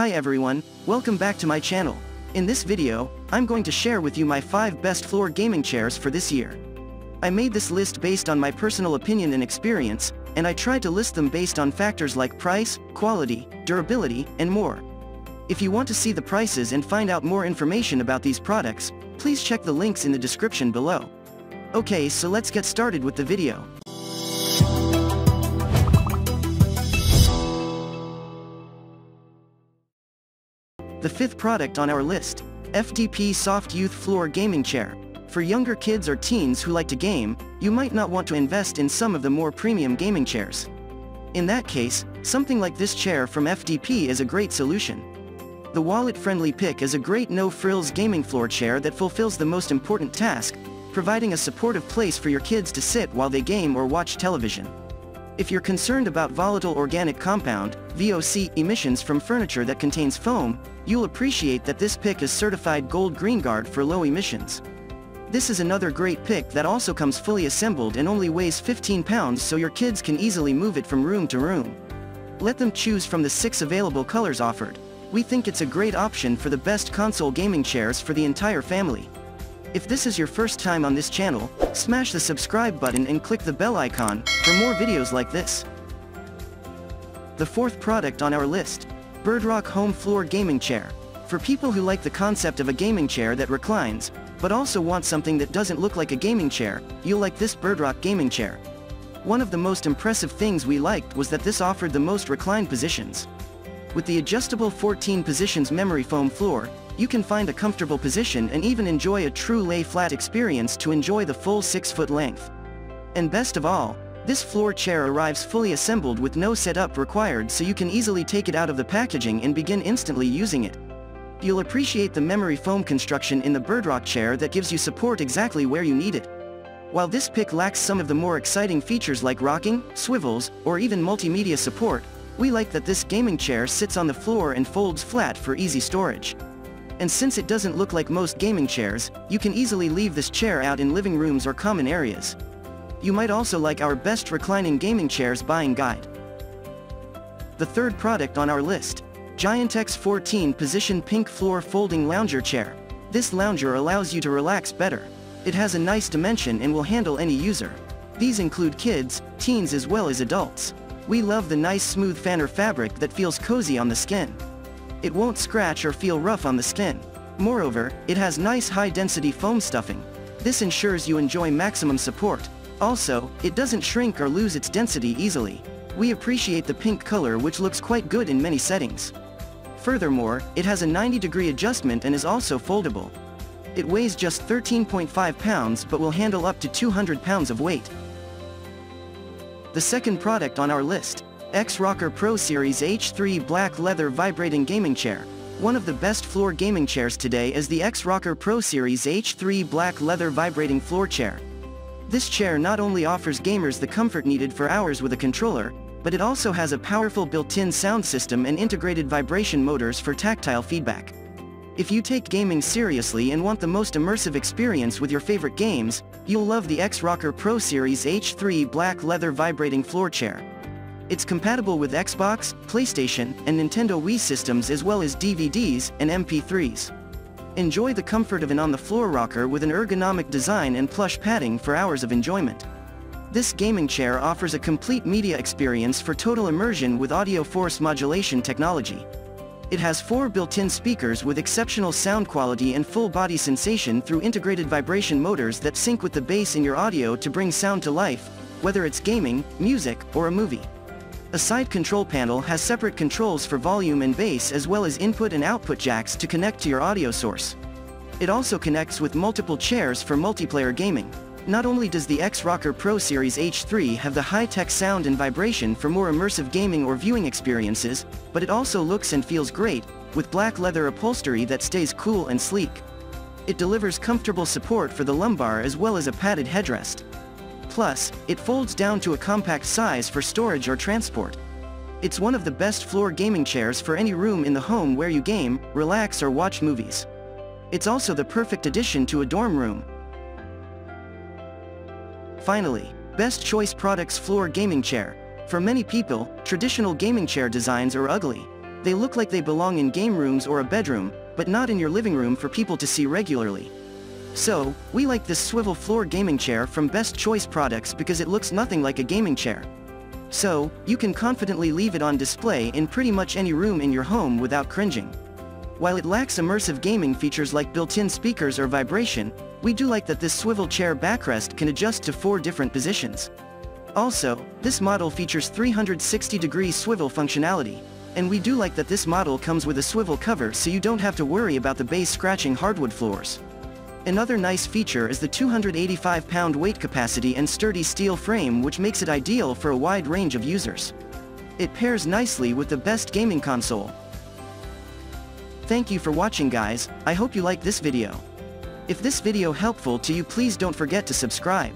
Hi everyone, welcome back to my channel. In this video, I'm going to share with you my 5 best floor gaming chairs for this year. I made this list based on my personal opinion and experience, and I tried to list them based on factors like price, quality, durability, and more. If you want to see the prices and find out more information about these products, please check the links in the description below. Okay so let's get started with the video. The fifth product on our list, FDP Soft Youth Floor Gaming Chair. For younger kids or teens who like to game, you might not want to invest in some of the more premium gaming chairs. In that case, something like this chair from FDP is a great solution. The wallet-friendly pick is a great no-frills gaming floor chair that fulfills the most important task, providing a supportive place for your kids to sit while they game or watch television. If you're concerned about volatile organic compound, VOC, emissions from furniture that contains foam, you'll appreciate that this pick is certified Gold Green Guard for low emissions. This is another great pick that also comes fully assembled and only weighs 15 pounds so your kids can easily move it from room to room. Let them choose from the six available colors offered. We think it's a great option for the best console gaming chairs for the entire family. If this is your first time on this channel, smash the subscribe button and click the bell icon, for more videos like this. The fourth product on our list, Birdrock Home Floor Gaming Chair. For people who like the concept of a gaming chair that reclines, but also want something that doesn't look like a gaming chair, you'll like this Birdrock gaming chair. One of the most impressive things we liked was that this offered the most reclined positions. With the adjustable 14 positions memory foam floor, you can find a comfortable position and even enjoy a true lay-flat experience to enjoy the full 6-foot length. And best of all, this floor chair arrives fully assembled with no setup required so you can easily take it out of the packaging and begin instantly using it. You'll appreciate the memory foam construction in the Birdrock chair that gives you support exactly where you need it. While this pick lacks some of the more exciting features like rocking, swivels, or even multimedia support, we like that this gaming chair sits on the floor and folds flat for easy storage. And since it doesn't look like most gaming chairs, you can easily leave this chair out in living rooms or common areas. You might also like our best reclining gaming chairs buying guide. The third product on our list, Giantex 14 Position Pink Floor Folding Lounger Chair. This lounger allows you to relax better. It has a nice dimension and will handle any user. These include kids, teens as well as adults. We love the nice smooth flannel fabric that feels cozy on the skin. It won't scratch or feel rough on the skin. Moreover, it has nice high-density foam stuffing. This ensures you enjoy maximum support. Also, it doesn't shrink or lose its density easily. We appreciate the pink color which looks quite good in many settings. Furthermore, it has a 90-degree adjustment and is also foldable. It weighs just 13.5 pounds but will handle up to 200 pounds of weight. The second product on our list, X-Rocker Pro Series H3 Black Leather Vibrating Gaming Chair. One of the best floor gaming chairs today is the X-Rocker Pro Series H3 Black Leather Vibrating Floor Chair. This chair not only offers gamers the comfort needed for hours with a controller, but it also has a powerful built-in sound system and integrated vibration motors for tactile feedback. If you take gaming seriously and want the most immersive experience with your favorite games, you'll love the X-Rocker Pro Series H3 Black Leather Vibrating Floor Chair. It's compatible with Xbox, PlayStation, and Nintendo Wii systems as well as DVDs and MP3s. Enjoy the comfort of an on-the-floor rocker with an ergonomic design and plush padding for hours of enjoyment. This gaming chair offers a complete media experience for total immersion with audio force modulation technology. It has four built-in speakers with exceptional sound quality and full body sensation through integrated vibration motors that sync with the bass in your audio to bring sound to life, whether it's gaming, music, or a movie. A side control panel has separate controls for volume and bass as well as input and output jacks to connect to your audio source. It also connects with multiple chairs for multiplayer gaming. Not only does the X-Rocker Pro Series H3 have the high-tech sound and vibration for more immersive gaming or viewing experiences, but it also looks and feels great, with black leather upholstery that stays cool and sleek. It delivers comfortable support for the lumbar as well as a padded headrest. Plus, it folds down to a compact size for storage or transport. It's one of the best floor gaming chairs for any room in the home where you game, relax or watch movies. It's also the perfect addition to a dorm room. Finally, Best Choice Products Floor Gaming Chair. For many people, traditional gaming chair designs are ugly. They look like they belong in game rooms or a bedroom, but not in your living room for people to see regularly. So, we like this swivel floor gaming chair from Best Choice Products because it looks nothing like a gaming chair. So, you can confidently leave it on display in pretty much any room in your home without cringing. While it lacks immersive gaming features like built-in speakers or vibration, we do like that this swivel chair backrest can adjust to four different positions. Also, this model features 360-degree swivel functionality, and we do like that this model comes with a swivel cover so you don't have to worry about the base scratching hardwood floors. Another nice feature is the 285-pound weight capacity and sturdy steel frame which makes it ideal for a wide range of users. It pairs nicely with the best gaming console. Thank you for watching guys, I hope you liked this video. If this video helpful to you please don't forget to subscribe.